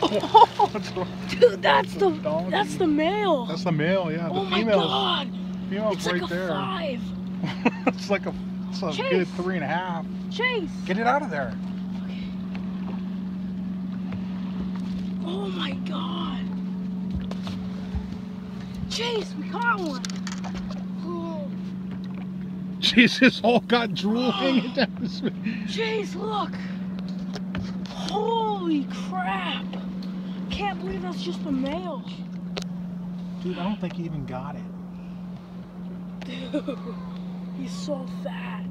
Dude, that's the Donkey. that's the male. That's the male, yeah. The oh my female's, god. female's It's right like a there. five. it's like a, it's a Chase. good three and a half. Chase. Get it out of there. Oh my god. Chase, we caught one. Oh, Jesus, all got drool hanging down his face. Chase, look. Holy crap. I can't believe that's just a male. Dude, I don't think he even got it. Dude, he's so fat.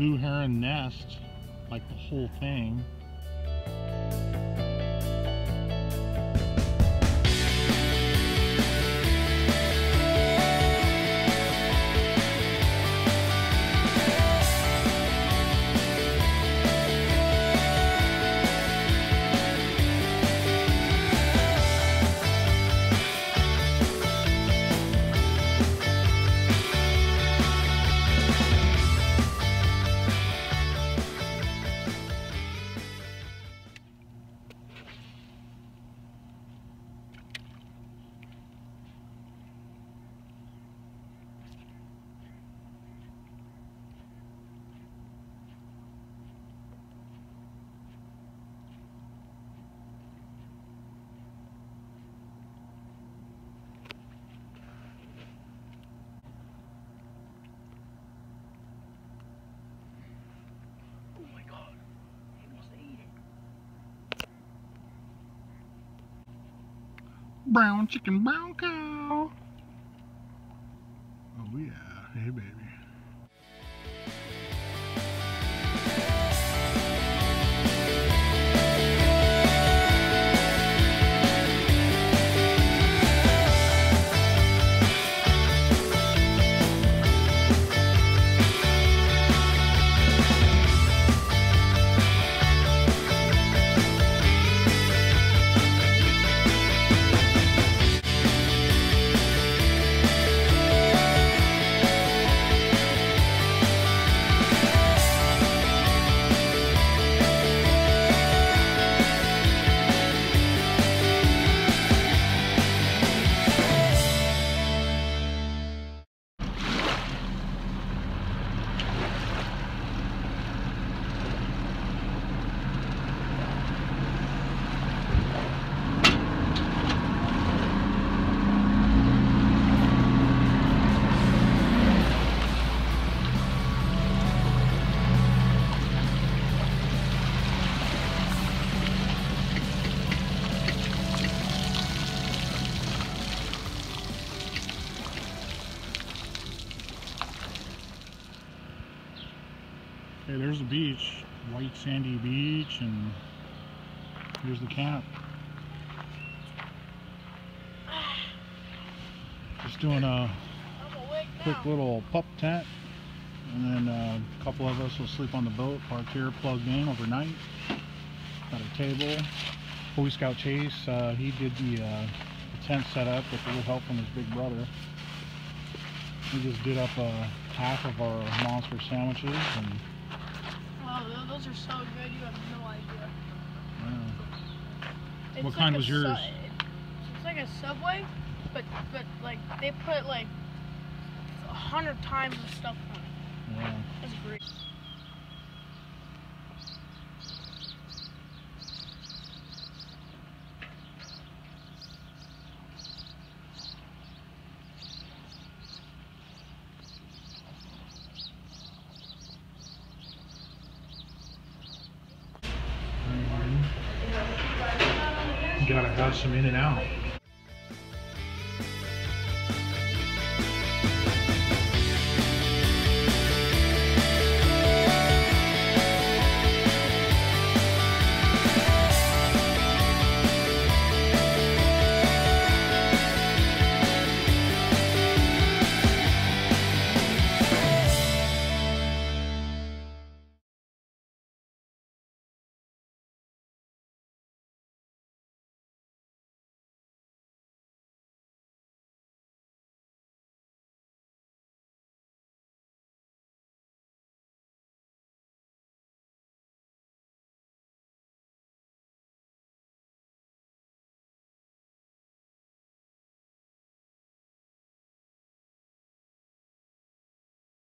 Blue heron nest, like the whole thing. Brown chicken, brown cow. Oh yeah, hey baby. There's the beach. White sandy beach and here's the camp. Just doing a quick little pup tent and then uh, a couple of us will sleep on the boat parked here plugged in overnight got a table boy scout chase uh, he did the, uh, the tent setup with a little help from his big brother we just did up uh, half of our monster sandwiches and those are so good. You have no idea. uh, It's What kind a was yours? It's like a Subway, but but like they put like a hundred times the stuff on it. yeah. That's great. Gotta have some in and out